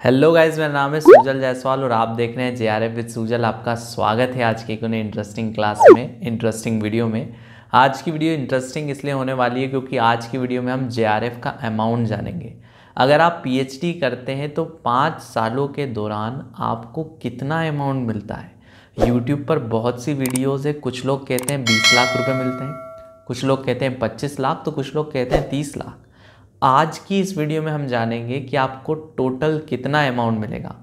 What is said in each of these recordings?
Hello guys मेरा नाम है सुजल जायसवाल और आप देख रहे हैं J R F with Sujal आपका स्वागत है आज के एक इंटरेस्टिंग क्लास में इंटरेस्टिंग वीडियो में। आज की वीडियो इंटरेस्टिंग इसलिए होने वाली है क्योंकि आज की वीडियो में हम जे आर एफ़ का अमाउंट जानेंगे। अगर आप पीएचडी करते हैं तो पाँच सालों के दौरान आपको कितना अमाउंट मिलता है? यूट्यूब पर बहुत सी वीडियोज़ है, कुछ लोग कहते हैं बीस लाख रुपये मिलते हैं, कुछ लोग कहते हैं पच्चीस लाख तो कुछ लोग कहते हैं तीस लाख। आज की इस वीडियो में हम जानेंगे कि आपको टोटल कितना अमाउंट मिलेगा।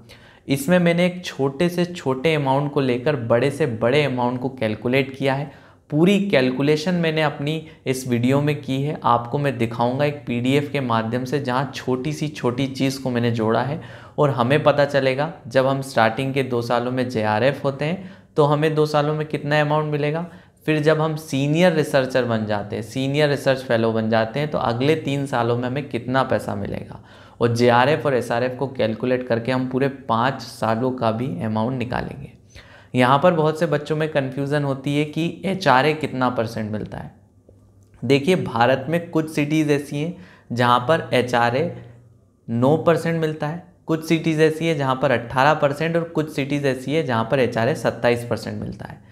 इसमें मैंने एक छोटे से छोटे अमाउंट को लेकर बड़े से बड़े अमाउंट को कैलकुलेट किया है। पूरी कैलकुलेशन मैंने अपनी इस वीडियो में की है। आपको मैं दिखाऊँगा एक पीडीएफ के माध्यम से जहाँ छोटी सी छोटी चीज़ को मैंने जोड़ा है। और हमें पता चलेगा, जब हम स्टार्टिंग के दो सालों में जे होते हैं तो हमें दो सालों में कितना अमाउंट मिलेगा? फिर जब हम सीनियर रिसर्चर बन जाते हैं सीनियर रिसर्च फेलो बन जाते हैं तो अगले तीन सालों में हमें कितना पैसा मिलेगा? और जे आर एफ़ और एस आर एफ़ को कैलकुलेट करके हम पूरे पाँच सालों का भी अमाउंट निकालेंगे। यहाँ पर बहुत से बच्चों में कन्फ्यूज़न होती है कि एच आर ए कितना परसेंट मिलता है। देखिए, भारत में कुछ सिटीज़ ऐसी हैं जहाँ पर एच आर ए नौ परसेंट मिलता है, कुछ सिटीज़ ऐसी है जहाँ पर 18 परसेंट और कुछ सिटीज़ ऐसी है जहाँ पर एच आर ए सत्ताईस परसेंट मिलता है।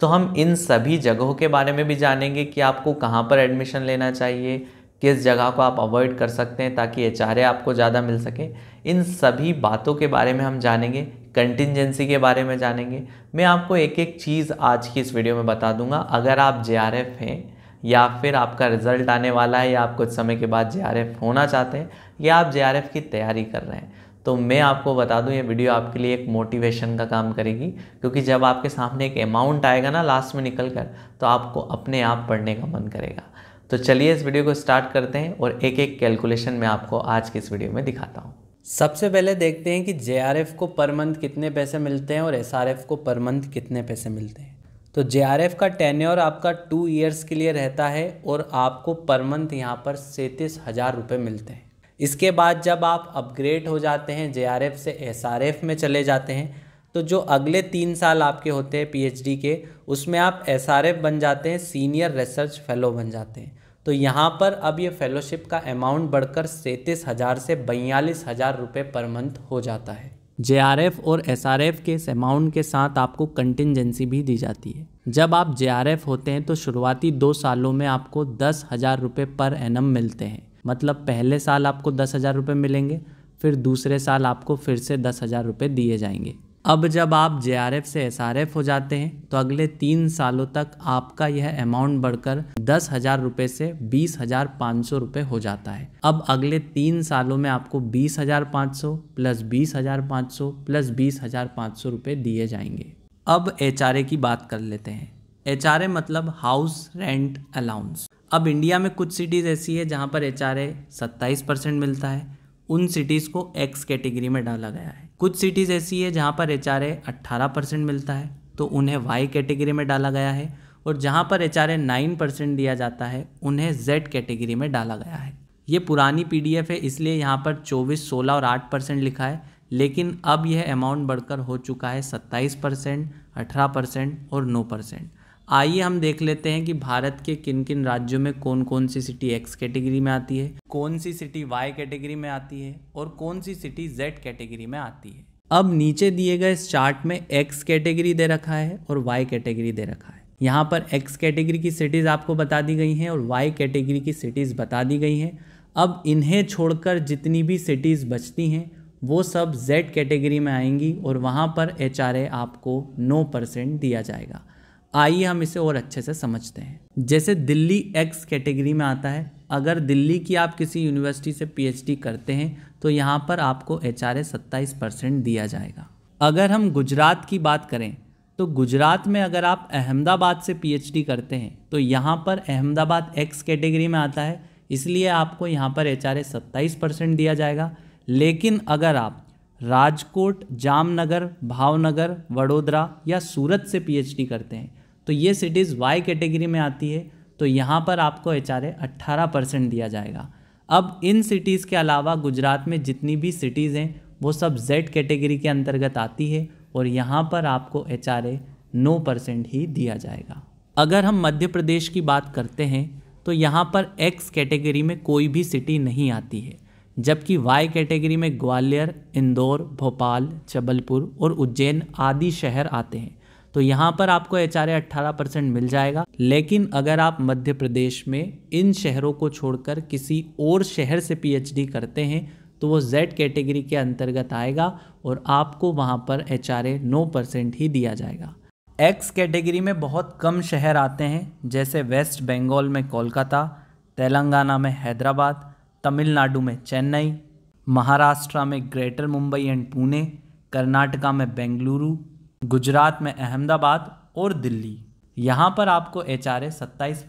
तो हम इन सभी जगहों के बारे में भी जानेंगे कि आपको कहाँ पर एडमिशन लेना चाहिए, किस जगह को आप अवॉइड कर सकते हैं ताकि एचआरए आपको ज़्यादा मिल सके। इन सभी बातों के बारे में हम जानेंगे कंटिजेंसी के बारे में जानेंगे। मैं आपको एक एक चीज़ आज की इस वीडियो में बता दूँगा। अगर आप जे हैं, या फिर आपका रिज़ल्ट आने वाला है, या आप कुछ समय के बाद जेआरएफ होना चाहते हैं, या आप जेआरएफ की तैयारी कर रहे हैं तो मैं आपको बता दूँ, ये वीडियो आपके लिए एक मोटिवेशन का काम करेगी, क्योंकि जब आपके सामने एक अमाउंट आएगा ना लास्ट में निकल कर तो आपको अपने आप पढ़ने का मन करेगा। तो चलिए इस वीडियो को स्टार्ट करते हैं और एक एक कैलकुलेशन मैं आपको आज की इस वीडियो में दिखाता हूँ। सबसे पहले देखते हैं कि जे को पर मंथ कितने पैसे मिलते हैं और एसआरएफ को पर मंथ कितने पैसे मिलते हैं। तो जे का टेन्योर आपका टू ईयर्स के लिए रहता है और आपको पर मंथ यहाँ पर सैंतीस हज़ार रुपये मिलते हैं। इसके बाद जब आप अपग्रेड हो जाते हैं जेआरएफ से एसआरएफ में चले जाते हैं तो जो अगले तीन साल आपके होते हैं पीएचडी के, उसमें आप एसआरएफ बन जाते हैं सीनियर रिसर्च फेलो बन जाते हैं। तो यहाँ पर अब ये फेलोशिप का अमाउंट बढ़कर सैंतीस हज़ार से बयालीस हज़ार रुपये पर मंथ हो जाता है। जेआरएफ और एसआरएफ के इस अमाउंट के साथ आपको कंटिजेंसी भी दी जाती है। जब आप जेआरएफ होते हैं तो शुरुआती दो सालों में आपको दस हज़ार रुपये पर एनम मिलते हैं। मतलब पहले साल आपको दस हज़ार रुपये मिलेंगे, फिर दूसरे साल आपको फिर से दस हज़ार रुपये दिए जाएँगे। अब जब आप जे आर एफ़ से एस आर एफ़ हो जाते हैं तो अगले तीन सालों तक आपका यह अमाउंट बढ़कर दस हज़ार रुपये से बीस हज़ार पाँच सौ रुपये हो जाता है। अब अगले तीन सालों में आपको बीस हज़ार पाँच सौ प्लस बीस हज़ार पाँच सौ प्लस बीस हज़ार पाँच सौ रुपये दिए जाएँगे। अब एच आर ए की बात कर लेते हैं। एच आर ए मतलब हाउस रेंट अलाउंस अब इंडिया में कुछ सिटीज़ ऐसी है जहाँ पर एच आर ए सत्ताईस परसेंट मिलता है। उन सिटीज़ को एक्स कैटेगरी में डाला गया है। कुछ सिटीज़ ऐसी है जहाँ पर एच आर ए अट्ठारह परसेंट मिलता है तो उन्हें वाई कैटेगरी में डाला गया है और जहाँ पर H R A nine percent दिया जाता है, उन्हें जेड कैटेगरी में डाला गया है। ये पुरानी पी डी एफ़ है, इसलिए यहाँ पर चौबीस, सोलह और आठ परसेंट लिखा है, लेकिन अब यह अमाउंट बढ़कर हो चुका है सत्ताईस परसेंट, अठारह परसेंट और नौ परसेंट। आइए हम देख लेते हैं कि भारत के किन किन राज्यों में कौन कौन सी सिटी एक्स कैटेगरी में आती है कौन सी सिटी वाई कैटेगरी में आती है और कौन सी सिटी जेड कैटेगरी में आती है। अब नीचे दिए गए इस चार्ट में एक्स कैटेगरी दे रखा है और वाई कैटेगरी दे रखा है। यहाँ पर एक्स कैटेगरी की सिटीज़ आपको बता दी गई हैं और वाई कैटेगरी की सिटीज़ बता दी गई हैं। अब इन्हें छोड़कर जितनी भी सिटीज़ बचती हैं, वो सब जेड कैटेगरी में आएँगी और वहाँ पर एचआरए आपको नौ परसेंट दिया जाएगा। आइए हम इसे और अच्छे से समझते हैं। जैसे दिल्ली एक्स कैटेगरी में आता है, अगर दिल्ली की आप किसी यूनिवर्सिटी से पीएचडी करते हैं तो यहाँ पर आपको एच आर सत्ताईस परसेंट दिया जाएगा। अगर हम गुजरात की बात करें तो गुजरात में अगर आप अहमदाबाद से पीएचडी करते हैं तो यहाँ पर अहमदाबाद एक्स कैटेगरी में आता है, इसलिए आपको यहाँ पर एच आर परसेंट दिया जाएगा। लेकिन अगर आप राजकोट, जामनगर, भावनगर, वडोदरा या सूरत से पीएचडी करते हैं तो ये सिटीज़ वाई कैटेगरी में आती है तो यहाँ पर आपको एच आर परसेंट दिया जाएगा। अब इन सिटीज़ के अलावा गुजरात में जितनी भी सिटीज़ हैं, वो सब जेड कैटेगरी के अंतर्गत आती है और यहाँ पर आपको एच आर नो परसेंट ही दिया जाएगा। अगर हम मध्य प्रदेश की बात करते हैं तो यहाँ पर एक्स कैटेगरी में कोई भी सिटी नहीं आती है, जबकि वाई कैटेगरी में ग्वालियर, इंदौर, भोपाल, जबलपुर और उज्जैन आदि शहर आते हैं। तो यहाँ पर आपको एच आर परसेंट मिल जाएगा। लेकिन अगर आप मध्य प्रदेश में इन शहरों को छोड़कर किसी और शहर से पीएचडी करते हैं तो वो जेड कैटेगरी के अंतर्गत आएगा और आपको वहाँ पर एच आर नौ परसेंट ही दिया जाएगा। एक्स कैटेगरी में बहुत कम शहर आते हैं, जैसे वेस्ट बंगाल में कोलकाता, तेलंगाना में हैदराबाद, तमिलनाडु में चेन्नई, महाराष्ट्र में ग्रेटर मुंबई एंड पुणे, कर्नाटका में बेंगलुरु गुजरात में अहमदाबाद और दिल्ली। यहाँ पर आपको एच आर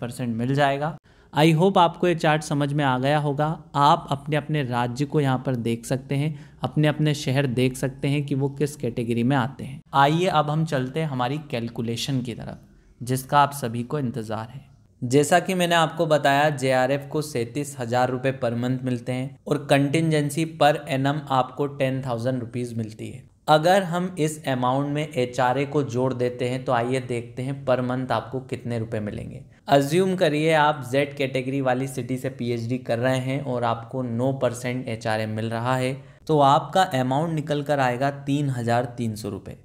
परसेंट मिल जाएगा। आई होप आपको ये चार्ट समझ में आ गया होगा। आप अपने अपने राज्य को यहाँ पर देख सकते हैं अपने अपने शहर देख सकते हैं कि वो किस कैटेगरी में आते हैं। आइए अब हम चलते हैं हमारी कैलकुलेशन की तरफ़, जिसका आप सभी को इंतज़ार है। जैसा कि मैंने आपको बताया जेआरएफ को सैंतीस हज़ार रुपये पर मंथ मिलते हैं और कंटिजेंसी पर एनम आपको टेन थाउज़ेंड रुपीज़ मिलती है। अगर हम इस अमाउंट में एचआरए को जोड़ देते हैं तो आइए देखते हैं पर मंथ आपको कितने रुपए मिलेंगे। अज्यूम करिए आप जेड कैटेगरी वाली सिटी से पीएचडी कर रहे हैं और आपको 9 परसेंट एचआरए मिल रहा है तो आपका अमाउंट निकल कर आएगा तीन हज़ार तीन सौ रुपये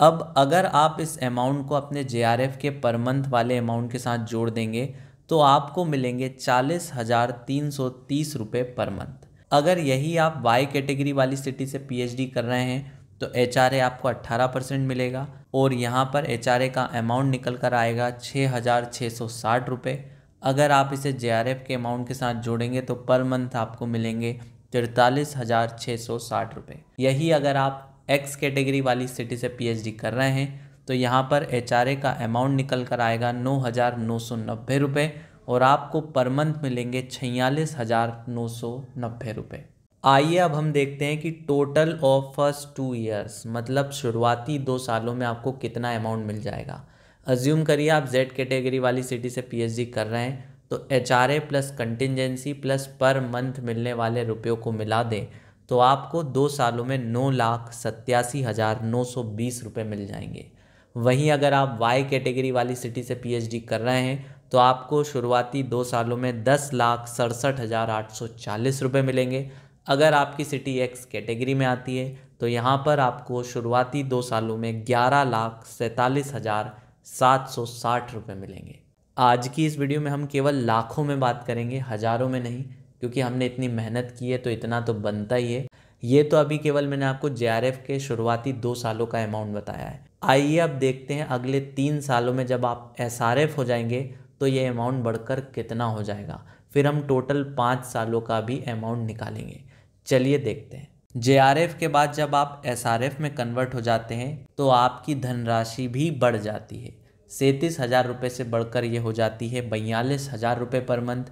अब अगर आप इस अमाउंट को अपने जेआरएफ के पर मंथ वाले अमाउंट के साथ जोड़ देंगे तो आपको मिलेंगे चालीस हज़ार तीन सौ तीस रुपये पर मंथ अगर यही आप वाई कैटेगरी वाली सिटी से पीएचडी कर रहे हैं तो एचआरए आपको 18 परसेंट मिलेगा और यहाँ पर एचआरए का अमाउंट निकल कर आएगा छः हज़ार छः सौ साठ रुपये अगर आप इसे जे के अमाउंट के साथ जोड़ेंगे तो पर मंथ आपको मिलेंगे तिरतालीस हज़ार छः सौ साठ रुपये यही अगर आप एक्स कैटेगरी वाली सिटी से पीएचडी कर रहे हैं तो यहाँ पर एचआरए का अमाउंट निकल कर आएगा नौ हज़ार नौ सौ नब्बे रुपये और आपको पर मंथ मिलेंगे छियालीस हज़ार नौ सौ नब्बे रुपये आइए अब हम देखते हैं कि total of first two years मतलब शुरुआती दो सालों में आपको कितना अमाउंट मिल जाएगा। अज्यूम करिए आप जेड कैटेगरी वाली सिटी से पीएचडी कर रहे हैं तो H R A plus contingency plus per month मिलने वाले रुपयों को मिला दें तो आपको दो सालों में नौ लाख सत्तासी हज़ार नौ सौ बीस रुपये मिल जाएँगे। वहीं अगर आप वाई कैटेगरी वाली सिटी से पीएचडी कर रहे हैं तो आपको शुरुआती दो सालों में दस लाख सड़सठ हज़ार आठ सौ चालीस रुपये मिलेंगे अगर आपकी सिटी एक्स कैटेगरी में आती है तो यहाँ पर आपको शुरुआती दो सालों में ग्यारह लाख सैंतालीस हज़ार सात सौ साठ रुपये मिलेंगे। आज की इस वीडियो में हम केवल लाखों में बात करेंगे, हज़ारों में नहीं, क्योंकि हमने इतनी मेहनत की है तो इतना तो बनता ही है। ये तो अभी केवल मैंने आपको जेआरएफ के शुरुआती दो सालों का अमाउंट बताया है। आइए अब देखते हैं अगले तीन सालों में जब आप एसआरएफ हो जाएँगे तो ये अमाउंट बढ़कर कितना हो जाएगा। फिर हम टोटल पाँच सालों का भी अमाउंट निकालेंगे। चलिए देखते हैं। जेआरएफ के बाद जब आप एसआरएफ में कन्वर्ट हो जाते हैं तो आपकी धनराशि भी बढ़ जाती है। सैंतीस हज़ार रुपये से बढ़कर ये हो जाती है बयालीस हज़ार रुपये पर मंथ।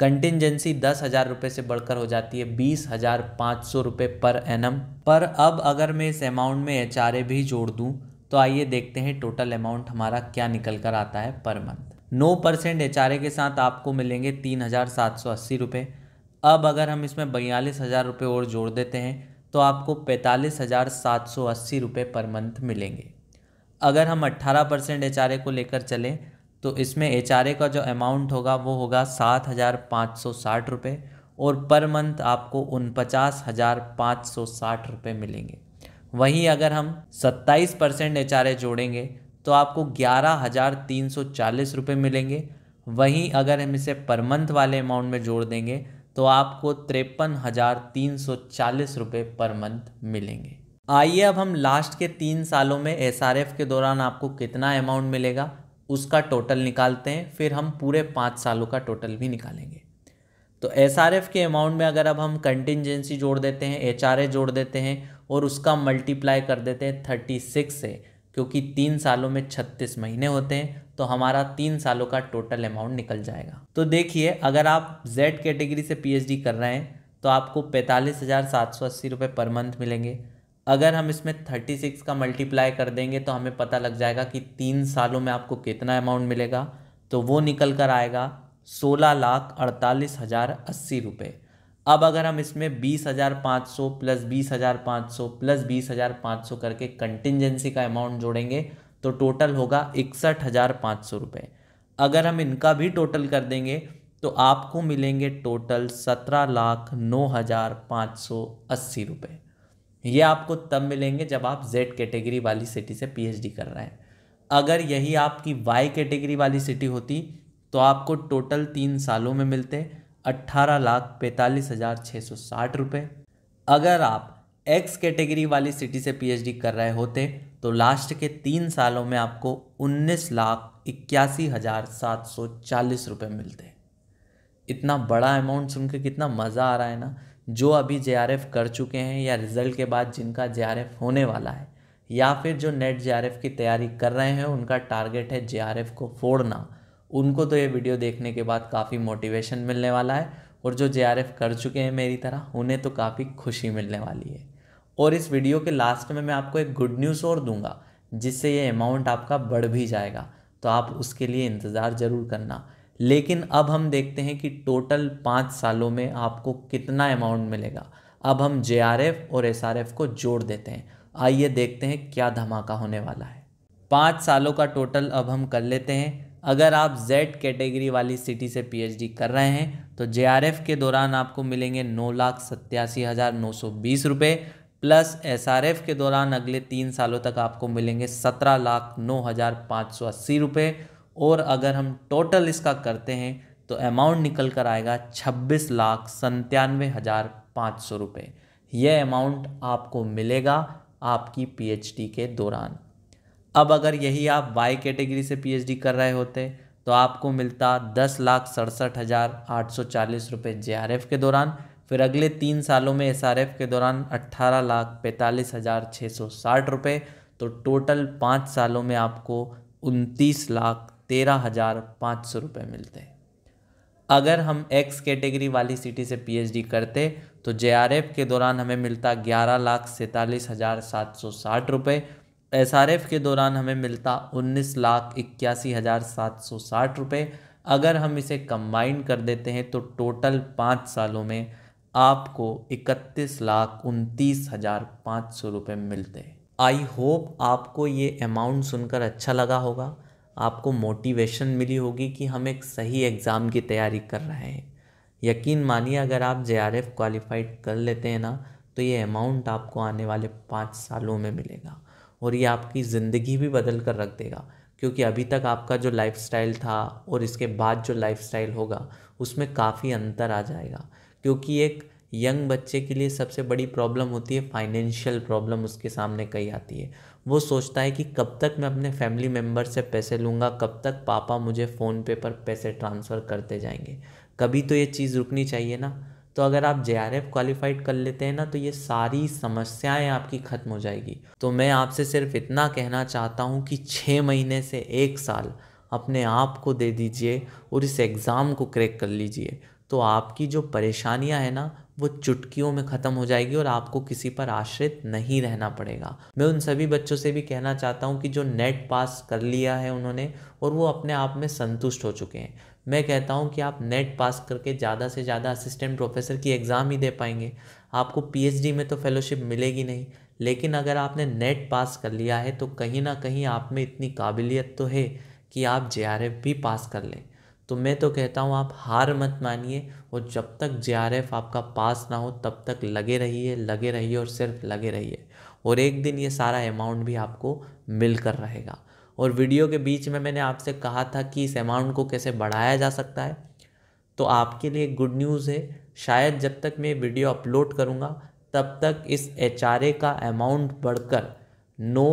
कंटिजेंसी दस हज़ार रुपये से बढ़कर हो जाती है बीस हज़ार पाँच सौ रुपये पर एनम पर अब अगर मैं इस अमाउंट में एचआरए भी जोड़ दूँ तो आइए देखते हैं टोटल अमाउंट हमारा क्या निकल कर आता है पर मंथ। नौ परसेंट एच के साथ आपको मिलेंगे तीन हज़ार सात सौ अस्सी रुपये अब अगर हम इसमें बयालीस हज़ार रुपये और जोड़ देते हैं तो आपको पैंतालीस हज़ार सात सौ अस्सी रुपये पर मंथ मिलेंगे। अगर हम अट्ठारह परसेंट एच को लेकर चलें तो इसमें एच का जो अमाउंट होगा, वो होगा सात हज़ार पाँच सौ साठ रुपये और पर मंथ आपको उनपचास हज़ार पाँच सौ साठ रुपये मिलेंगे। वहीं अगर हम सत्ताईस परसेंट एच जोड़ेंगे तो आपको ग्यारह हज़ार तीन सौ चालीस रुपये मिलेंगे। वहीं अगर हम इसे पर मंथ वाले अमाउंट में जोड़ देंगे तो आपको तिरपन हज़ार तीन सौ चालीस रुपये पर मंथ मिलेंगे। आइए अब हम लास्ट के तीन सालों में एसआरएफ के दौरान आपको कितना अमाउंट मिलेगा, उसका टोटल निकालते हैं, फिर हम पूरे पाँच सालों का टोटल भी निकालेंगे। तो एसआरएफ के अमाउंट में अगर अब हम कंटिजेंसी जोड़ देते हैं, एचआरए जोड़ देते हैं, और उसका मल्टीप्लाई कर देते हैं थर्टी सिक्स से क्योंकि तीन सालों में छत्तीस महीने होते हैं तो हमारा तीन सालों का टोटल अमाउंट निकल जाएगा। तो देखिए, अगर आप जेड कैटेगरी से पीएचडी कर रहे हैं तो आपको पैंतालीस हज़ार सात सौ अस्सी रुपये पर मंथ मिलेंगे। अगर हम इसमें थर्टी सिक्स का मल्टीप्लाई कर देंगे तो हमें पता लग जाएगा कि तीन सालों में आपको कितना अमाउंट मिलेगा। तो वो निकल कर आएगा सोलह लाख अड़तालीस हज़ार अस्सी रुपये अब अगर हम इसमें बीस हज़ार पाँच सौ प्लस बीस हज़ार पाँच सौ प्लस बीस हज़ार पाँच सौ करके कंटिजेंसी का अमाउंट जोड़ेंगे तो टोटल होगा इकसठ हज़ार पाँच सौ रुपये अगर हम इनका भी टोटल कर देंगे तो आपको मिलेंगे टोटल सत्रह लाख नौ हज़ार पाँच सौ अस्सी रुपये ये आपको तब मिलेंगे जब आप जेड कैटेगरी वाली सिटी से पीएचडी कर रहे हैं। अगर यही आपकी वाई कैटेगरी वाली सिटी होती तो आपको टोटल तीन सालों में मिलते अट्ठारह लाख पैंतालीस हज़ार छः सौ साठ रुपये अगर आप एक्स कैटेगरी वाली सिटी से पीएचडी कर रहे होते तो लास्ट के तीन सालों में आपको उन्नीस लाख इक्यासी हज़ार सात सौ चालीस रुपये मिलते। इतना बड़ा अमाउंट सुन के कितना मज़ा आ रहा है ना? जो अभी जेआरएफ कर चुके हैं या रिज़ल्ट के बाद जिनका जेआरएफ होने वाला है, या फिर जो नेट जे की तैयारी कर रहे हैं, उनका टारगेट है जे को फोड़ना। उनको तो ये वीडियो देखने के बाद काफ़ी मोटिवेशन मिलने वाला है और जो जे कर चुके हैं मेरी तरह, उन्हें तो काफ़ी खुशी मिलने वाली है। और इस वीडियो के लास्ट में मैं आपको एक गुड न्यूज़ और दूँगा, जिससे ये अमाउंट आपका बढ़ भी जाएगा। तो आप उसके लिए इंतज़ार ज़रूर करना। लेकिन अब हम देखते हैं कि टोटल पाँच सालों में आपको कितना अमाउंट मिलेगा। अब हम जे और एसआरएफ को जोड़ देते हैं। आइए देखते हैं क्या धमाका होने वाला है। पाँच सालों का टोटल अब हम कर लेते हैं। अगर आप Z कैटेगरी वाली सिटी से पीएचडी कर रहे हैं तो JRF के दौरान आपको मिलेंगे नौ लाख सत्तासी हज़ार नौ सौ बीस रुपये प्लस SRF के दौरान अगले तीन सालों तक आपको मिलेंगे सत्रह लाख नौ हज़ार पाँच सौ अस्सी रुपये और अगर हम टोटल इसका करते हैं तो अमाउंट निकल कर आएगा छब्बीस लाख संतानवे हज़ार पाँच सौ रुपये यह अमाउंट आपको मिलेगा आपकी पीएचडी के दौरान। अब अगर यही आप वाई कैटेगरी से पीएचडी कर रहे होते तो आपको मिलता दस लाख सड़सठ हज़ार आठ सौ चालीस रुपये जे के दौरान। फिर अगले तीन सालों में एस के दौरान अट्ठारह लाख पैंतालीस हज़ार छः सौ साठ रुपये तो टोटल पाँच सालों में आपको उनतीस लाख तेरह हज़ार पाँच सौ रुपये मिलते। अगर हम एक्स कैटेगरी वाली सिटी से पीएचडी करते तो जेआरएफ के दौरान हमें मिलता ग्यारह लाख सैंतालीस हज़ार सात सौ साठ रुपये एसआरएफ के दौरान हमें मिलता उन्नीस लाख इक्यासी हज़ार सात सौ साठ रुपये। अगर हम इसे कंबाइन कर देते हैं तो टोटल पाँच सालों में आपको इकतीस लाख उनतीस हज़ार पाँच सौ रुपये मिलते हैं। आई होप आपको ये अमाउंट सुनकर अच्छा लगा होगा। आपको मोटिवेशन मिली होगी कि हम एक सही एग्ज़ाम की तैयारी कर रहे हैं। यकीन मानिए, अगर आप जे आर एफ़ क्वालिफाइड कर लेते हैं ना तो ये अमाउंट आपको आने वाले पाँच सालों में मिलेगा। और ये आपकी ज़िंदगी भी बदल कर रख देगा। क्योंकि अभी तक आपका जो लाइफस्टाइल था और इसके बाद जो लाइफस्टाइल होगा, उसमें काफ़ी अंतर आ जाएगा। क्योंकि एक यंग बच्चे के लिए सबसे बड़ी प्रॉब्लम होती है फाइनेंशियल प्रॉब्लम उसके सामने कई आती है। वो सोचता है कि कब तक मैं अपने फैमिली मेंबर से पैसे लूँगा, कब तक पापा मुझे फ़ोन पे पर पैसे ट्रांसफ़र करते जाएँगे। कभी तो ये चीज़ रुकनी चाहिए ना। तो अगर आप जे आर एफ़ क्वालिफाइड कर लेते हैं ना तो ये सारी समस्याएँ आपकी ख़त्म हो जाएगी। तो मैं आपसे सिर्फ़ इतना कहना चाहता हूँ कि छः महीने से एक साल अपने आप को दे दीजिए और इस एग्ज़ाम को क्रैक कर लीजिए। तो आपकी जो परेशानियाँ हैं ना, वो चुटकियों में ख़त्म हो जाएगी और आपको किसी पर आश्रित नहीं रहना पड़ेगा। मैं उन सभी बच्चों से भी कहना चाहता हूँ कि जो नेट पास कर लिया है उन्होंने और वो अपने आप में संतुष्ट हो चुके हैं। मैं कहता हूँ कि आप नेट पास करके ज़्यादा से ज़्यादा असिस्टेंट प्रोफेसर की एग्ज़ाम ही दे पाएँगे। आपको पीएचडी में तो फेलोशिप मिलेगी नहीं, लेकिन अगर आपने नेट पास कर लिया है तो कहीं ना कहीं आप में इतनी काबिलियत तो है कि आप जेआरएफ भी पास कर लें। तो मैं तो कहता हूँ, आप हार मत मानिए और जब तक जेआरएफ आपका पास ना हो, तब तक लगे रहिए लगे रहिए और सिर्फ़ लगे रहिए। और एक दिन ये सारा अमाउंट भी आपको मिल कर रहेगा। और वीडियो के बीच में मैंने आपसे कहा था कि इस अमाउंट को कैसे बढ़ाया जा सकता है। तो आपके लिए गुड न्यूज़ है, शायद जब तक मैं वीडियो अपलोड करूँगा, तब तक इस एचआरए का अमाउंट बढ़कर नौ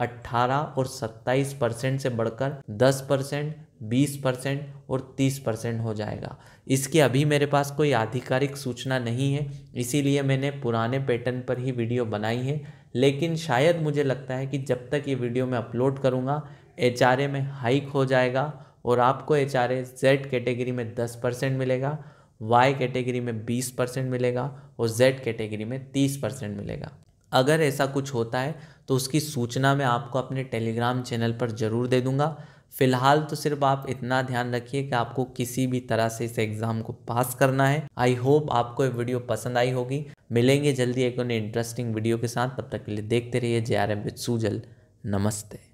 अट्ठारह और सत्ताईस परसेंट से बढ़कर दस परसेंट बीस परसेंट और तीस परसेंट हो जाएगा। इसकी अभी मेरे पास कोई आधिकारिक सूचना नहीं है, इसीलिए मैंने पुराने पैटर्न पर ही वीडियो बनाई है। लेकिन शायद मुझे लगता है कि जब तक ये वीडियो मैं अपलोड करूँगा एच में हाइक हो जाएगा और आपको एच आर जेड कैटेगरी में दस परसेंट मिलेगा, वाई कैटेगरी में बीस परसेंट मिलेगा और जेड कैटेगरी में तीस परसेंट मिलेगा। अगर ऐसा कुछ होता है तो उसकी सूचना मैं आपको अपने टेलीग्राम चैनल पर ज़रूर दे दूँगा। फ़िलहाल तो सिर्फ़ आप इतना ध्यान रखिए कि आपको किसी भी तरह से इस एग्ज़ाम को पास करना है। आई होप आपको ये वीडियो पसंद आई होगी। मिलेंगे जल्दी एक उन्हें इंटरेस्टिंग वीडियो के साथ। तब तक के लिए देखते रहिए J R M with Sujal. नमस्ते।